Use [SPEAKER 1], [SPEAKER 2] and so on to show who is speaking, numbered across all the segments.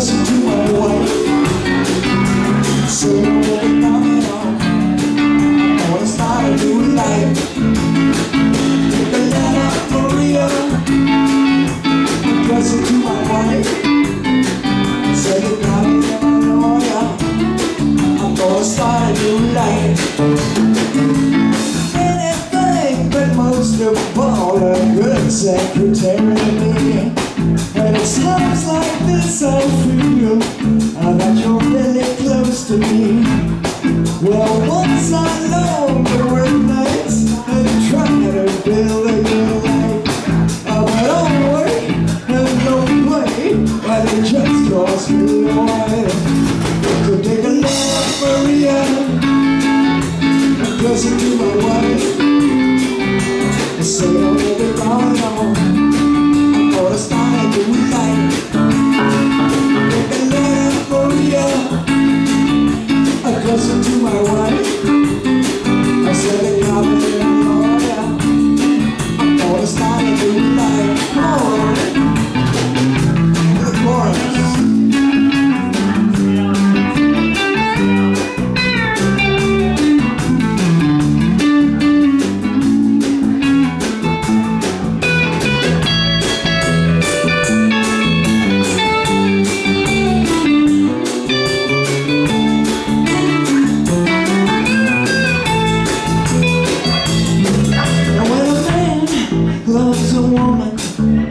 [SPEAKER 1] listen to my wife. Say feel so free Now uh, that you're really close to me. Well,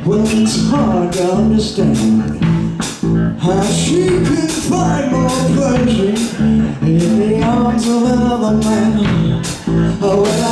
[SPEAKER 1] Well, it's hard to understand How she could find more pleasure In the arms of another man. Oh, well,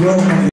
[SPEAKER 1] luôn